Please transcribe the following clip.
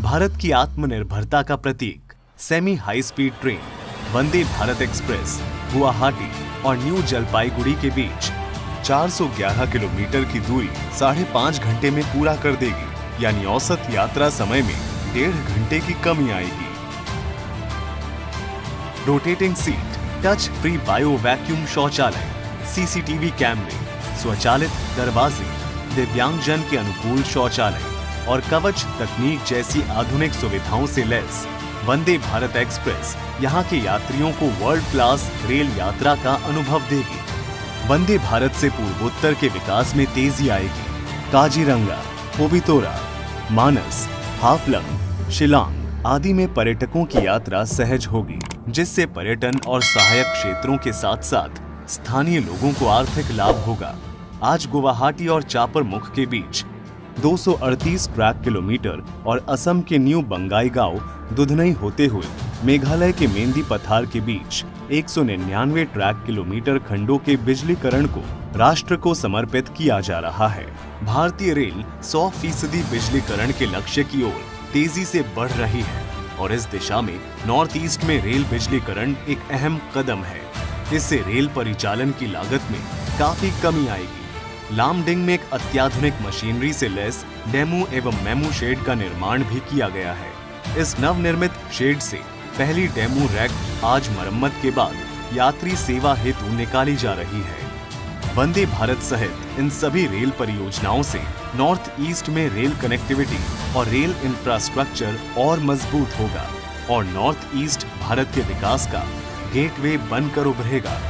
भारत की आत्मनिर्भरता का प्रतीक semi high speed train Vande Bharat Express Guwahati और न्यू जलपाईगुड़ी के बीच 411 किलोमीटर की दूरी साढ़े पाँच घंटे में पूरा कर देगी, यानी औसत यात्रा समय में डेढ़ घंटे की कमी आएगी। Rotating seat touch free bio vacuum शौचालय सीसीटीवी कैमरे स्वचालित दरवाजे, दिव्यांगजन के अनुकूल शौचालय। और कवच तकनीक जैसी आधुनिक सुविधाओं से लैस। वंदे भारत एक्सप्रेस यहाँ के यात्रियों को वर्ल्ड क्लास रेल यात्रा का अनुभव देगी। वंदे भारत से पूर्वोत्तर के विकास में तेज़ी आएगी। काजीरंगा पोबितोरा मानस, हाफलंग, शिलांग आदि में पर्यटकों की यात्रा सहज होगी, जिससे पर्यटन और सहायक क्षेत्रों के साथ साथ स्थानीय लोगों को आर्थिक लाभ होगा। आज गुवाहाटी और चापर मुख के बीच 238 ट्रैक किलोमीटर और असम के न्यू बंगाईगांव दुधनई होते हुए मेघालय के मेंदी पथार के बीच 199 ट्रैक किलोमीटर खंडों के बिजलीकरण को राष्ट्र को समर्पित किया जा रहा है। भारतीय रेल 100 फ़ीसदी बिजलीकरण के लक्ष्य की ओर तेज़ी से बढ़ रही है और इस दिशा में नॉर्थ ईस्ट में रेल बिजलीकरण एक अहम कदम है। इससे रेल परिचालन की लागत में काफ़ी कमी आएगी। लामडिंग में एक अत्याधुनिक मशीनरी से लेस डेमो एवं मेमो शेड का निर्माण भी किया गया है। इस नवनिर्मित शेड से पहली डेमो रैक आज मरम्मत के बाद यात्री सेवा हेतु निकाली जा रही है। वंदे भारत सहित इन सभी रेल परियोजनाओं से नॉर्थ ईस्ट में रेल कनेक्टिविटी और रेल इंफ्रास्ट्रक्चर और मज़बूत होगा और नॉर्थ ईस्ट भारत के विकास का गेटवे बनकर उभरेगा।